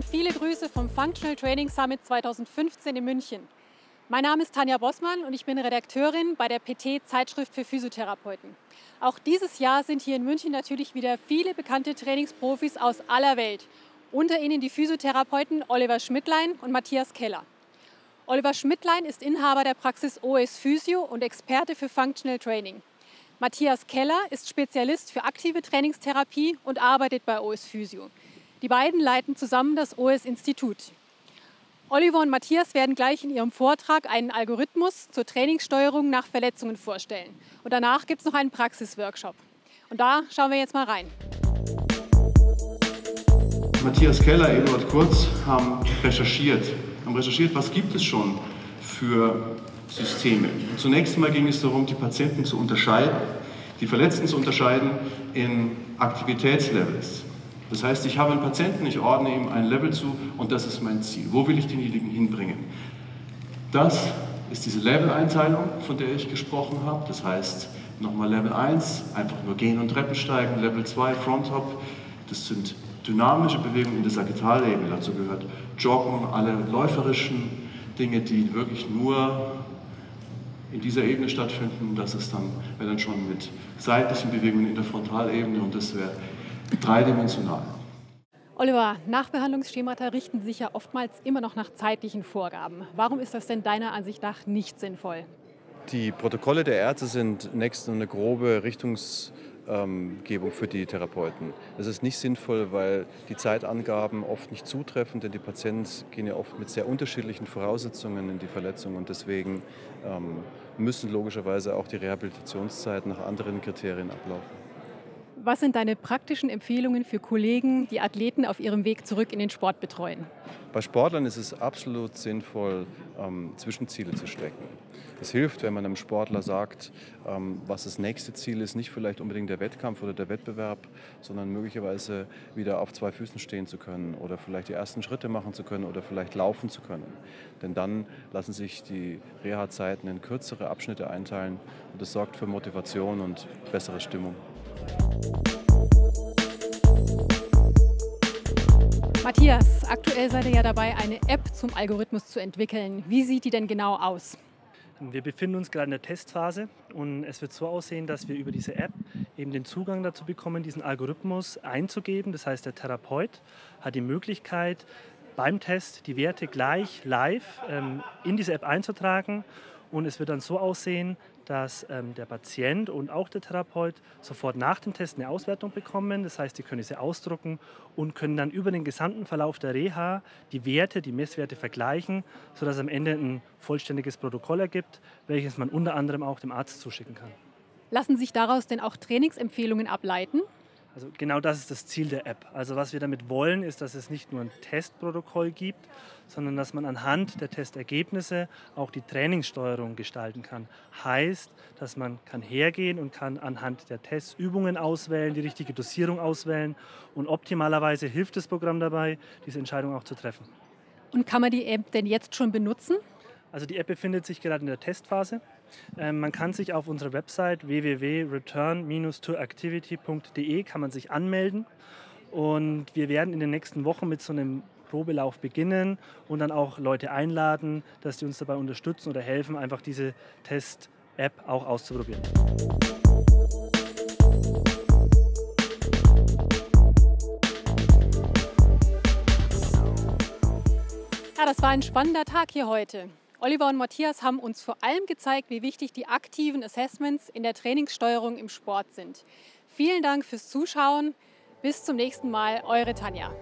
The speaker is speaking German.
und viele Grüße vom Functional Training Summit 2015 in München. Mein Name ist Tanja Bossmann und ich bin Redakteurin bei der PT Zeitschrift für Physiotherapeuten. Auch dieses Jahr sind hier in München natürlich wieder viele bekannte Trainingsprofis aus aller Welt. Unter ihnen die Physiotherapeuten Oliver Schmidtlein und Matthias Keller. Oliver Schmidtlein ist Inhaber der Praxis OS Physio und Experte für Functional Training. Matthias Keller ist Spezialist für aktive Trainingstherapie und arbeitet bei OS Physio. Die beiden leiten zusammen das OS Institut. Oliver und Matthias werden gleich in ihrem Vortrag einen Algorithmus zur Trainingssteuerung nach Verletzungen vorstellen. Und danach gibt es noch einen Praxisworkshop. Und da schauen wir jetzt mal rein. Matthias Keller, Eduard Kurz haben recherchiert. Haben recherchiert, was gibt es schon für Systeme. Zunächst einmal ging es darum, die Patienten zu unterscheiden, die Verletzten zu unterscheiden in Aktivitätslevels. Das heißt, ich habe einen Patienten, ich ordne ihm ein Level zu und das ist mein Ziel. Wo will ich denjenigen hinbringen? Das ist diese Level-Einteilung, von der ich gesprochen habe. Das heißt, nochmal Level 1, einfach nur gehen und Treppen steigen. Level 2, Front-Hop, das sind dynamische Bewegungen in der Sagittalebene. Dazu gehört Joggen, alle läuferischen Dinge, die wirklich nur in dieser Ebene stattfinden. Das ist dann, wäre dann schon mit seitlichen Bewegungen in der Frontalebene und das wäre dreidimensional. Oliver, Nachbehandlungsschemata richten sich ja oftmals immer noch nach zeitlichen Vorgaben. Warum ist das denn deiner Ansicht nach nicht sinnvoll? Die Protokolle der Ärzte sind nächst eine grobe Richtungsgebung für die Therapeuten. Das ist nicht sinnvoll, weil die Zeitangaben oft nicht zutreffen, denn die Patienten gehen ja oft mit sehr unterschiedlichen Voraussetzungen in die Verletzung und deswegen ähm, müssen logischerweise auch die Rehabilitationszeiten nach anderen Kriterien ablaufen. Was sind deine praktischen Empfehlungen für Kollegen, die Athleten auf ihrem Weg zurück in den Sport betreuen? Bei Sportlern ist es absolut sinnvoll, ähm, Zwischenziele zu stecken. Es hilft, wenn man einem Sportler sagt, ähm, was das nächste Ziel ist, nicht vielleicht unbedingt der Wettkampf oder der Wettbewerb, sondern möglicherweise wieder auf zwei Füßen stehen zu können oder vielleicht die ersten Schritte machen zu können oder vielleicht laufen zu können. Denn dann lassen sich die Reha-Zeiten in kürzere Abschnitte einteilen und das sorgt für Motivation und bessere Stimmung. Matthias, aktuell seid ihr ja dabei, eine App zum Algorithmus zu entwickeln. Wie sieht die denn genau aus? Wir befinden uns gerade in der Testphase und es wird so aussehen, dass wir über diese App eben den Zugang dazu bekommen, diesen Algorithmus einzugeben. Das heißt, der Therapeut hat die Möglichkeit, beim Test die Werte gleich live ähm, in diese App einzutragen und es wird dann so aussehen, dass ähm, der Patient und auch der Therapeut sofort nach dem Test eine Auswertung bekommen. Das heißt, sie können sie ausdrucken und können dann über den gesamten Verlauf der Reha die Werte, die Messwerte vergleichen, sodass am Ende ein vollständiges Protokoll ergibt, welches man unter anderem auch dem Arzt zuschicken kann. Lassen sich daraus denn auch Trainingsempfehlungen ableiten? Also genau das ist das Ziel der App. Also was wir damit wollen, ist, dass es nicht nur ein Testprotokoll gibt, sondern dass man anhand der Testergebnisse auch die Trainingssteuerung gestalten kann. Heißt, dass man kann hergehen und kann anhand der Testübungen auswählen, die richtige Dosierung auswählen und optimalerweise hilft das Programm dabei, diese Entscheidung auch zu treffen. Und kann man die App denn jetzt schon benutzen? Also die App befindet sich gerade in der Testphase. Ähm, man kann sich auf unserer Website www.return-toactivity.de kann man sich anmelden und wir werden in den nächsten Wochen mit so einem Probelauf beginnen und dann auch Leute einladen, dass die uns dabei unterstützen oder helfen, einfach diese Test-App auch auszuprobieren. Ja, das war ein spannender Tag hier heute. Oliver und Matthias haben uns vor allem gezeigt, wie wichtig die aktiven Assessments in der Trainingssteuerung im Sport sind. Vielen Dank fürs Zuschauen. Bis zum nächsten Mal, eure Tanja.